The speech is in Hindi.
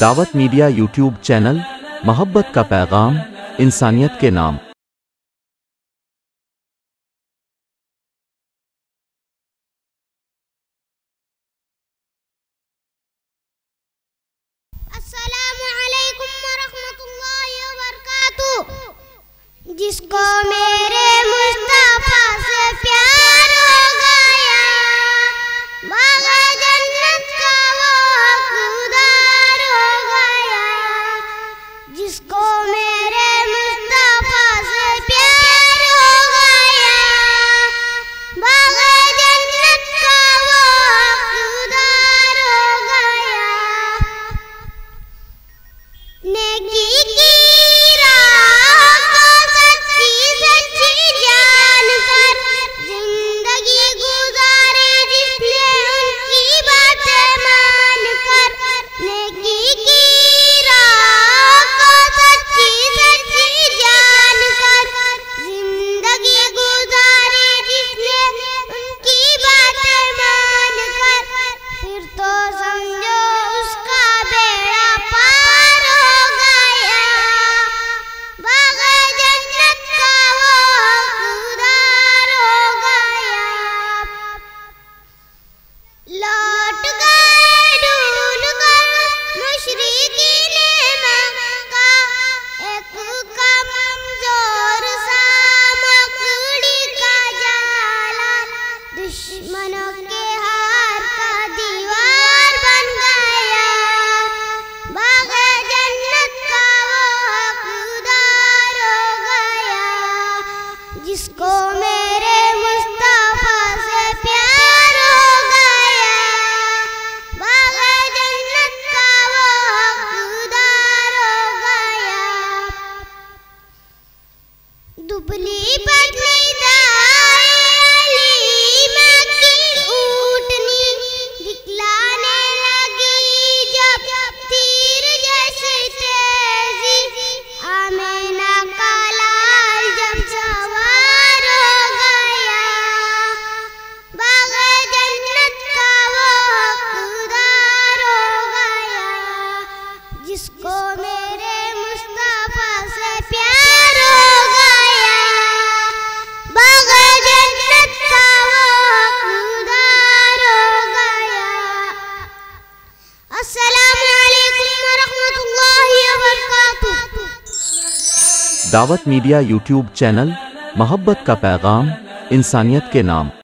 दावत मीडिया यूट्यूब चैनल मोहब्बत का पैगाम इंसानियत के नाम। जिसको मेरे disco. Love. चुपली पर मेरी दावत मीडिया यूट्यूब चैनल मोहब्बत का पैगाम इंसानियत के नाम।